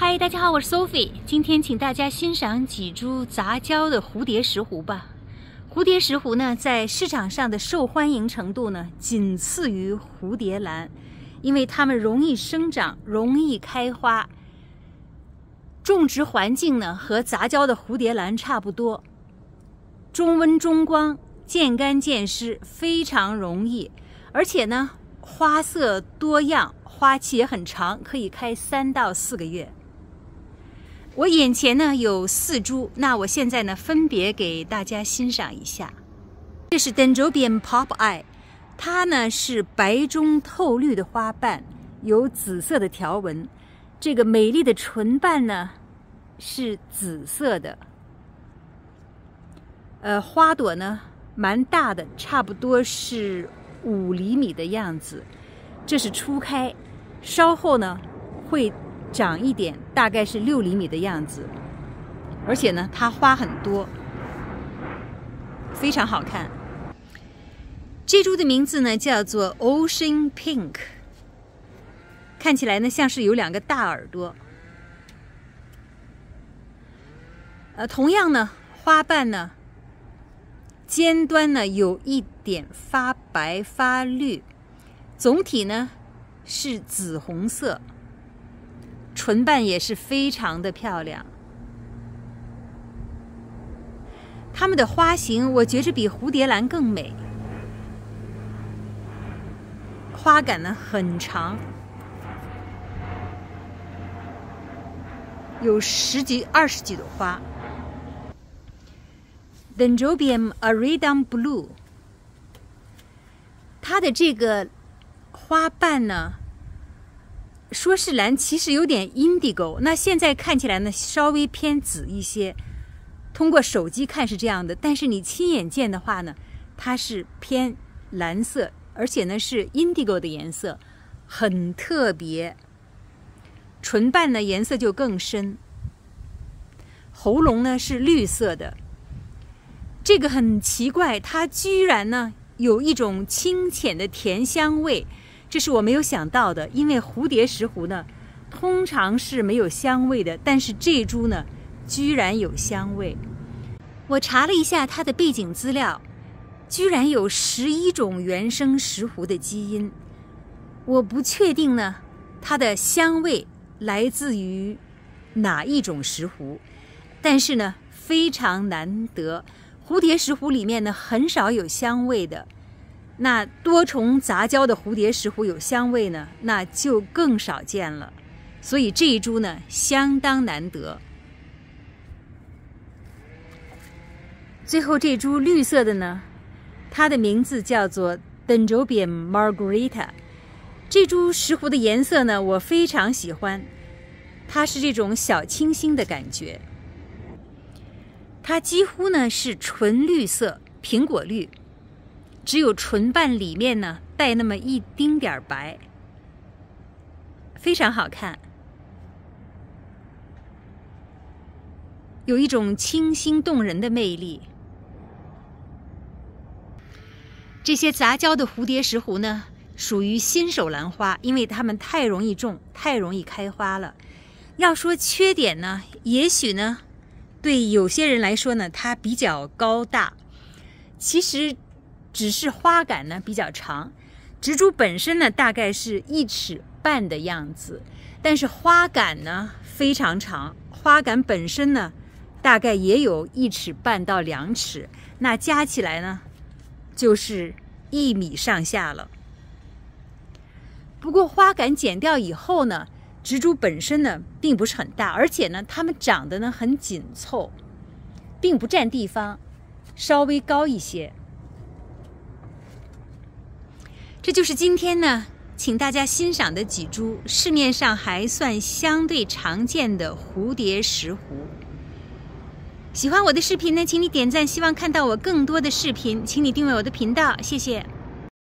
嗨，大家好，我是 Sophie。今天请大家欣赏几株杂交的蝴蝶石斛吧。蝴蝶石斛呢，在市场上的受欢迎程度呢，仅次于蝴蝶兰，因为它们容易生长，容易开花。种植环境呢，和杂交的蝴蝶兰差不多，中温中光，见干见湿，非常容易。而且呢，花色多样，花期也很长，可以开三到四个月。我眼前呢有四株，那我现在呢分别给大家欣赏一下。这是 Dendrobium Pop Eye，它呢是白中透绿的花瓣，有紫色的条纹。这个美丽的唇瓣呢是紫色的，呃，花朵呢蛮大的，差不多是五厘米的样子。这是初开，稍后呢会。长一点，大概是六厘米的样子，而且呢，它花很多，非常好看。这株的名字呢叫做 Ocean Pink，看起来呢像是有两个大耳朵。呃，同样呢，花瓣呢尖端呢有一点发白发绿，总体呢是紫红色。唇瓣也是非常的漂亮，它们的花型我觉着比蝴蝶兰更美，花杆呢很长，有十几、二十几朵花。Dendrobium aridum blue，它的这个花瓣呢。说是蓝，其实有点 indigo。那现在看起来呢，稍微偏紫一些。通过手机看是这样的，但是你亲眼见的话呢，它是偏蓝色，而且呢是 indigo 的颜色，很特别。唇瓣呢颜色就更深，喉咙呢是绿色的。这个很奇怪，它居然呢有一种清浅的甜香味。这是我没有想到的，因为蝴蝶石斛呢，通常是没有香味的，但是这株呢，居然有香味。我查了一下它的背景资料，居然有十一种原生石斛的基因。我不确定呢，它的香味来自于哪一种石斛，但是呢，非常难得，蝴蝶石斛里面呢，很少有香味的。那多重杂交的蝴蝶石斛有香味呢，那就更少见了。所以这一株呢，相当难得。最后这株绿色的呢，它的名字叫做 Dendrobium Margarita。这株石斛的颜色呢，我非常喜欢，它是这种小清新的感觉。它几乎呢是纯绿色，苹果绿。只有唇瓣里面呢带那么一丁点儿白，非常好看，有一种清新动人的魅力。这些杂交的蝴蝶石斛呢，属于新手兰花，因为它们太容易种，太容易开花了。要说缺点呢，也许呢，对有些人来说呢，它比较高大，其实。只是花杆呢比较长，植株本身呢大概是一尺半的样子，但是花杆呢非常长，花杆本身呢大概也有一尺半到两尺，那加起来呢就是一米上下了。不过花杆剪掉以后呢，植株本身呢并不是很大，而且呢它们长得呢很紧凑，并不占地方，稍微高一些。这就是今天呢，请大家欣赏的几株市面上还算相对常见的蝴蝶石斛。喜欢我的视频呢，请你点赞。希望看到我更多的视频，请你订阅我的频道，谢谢。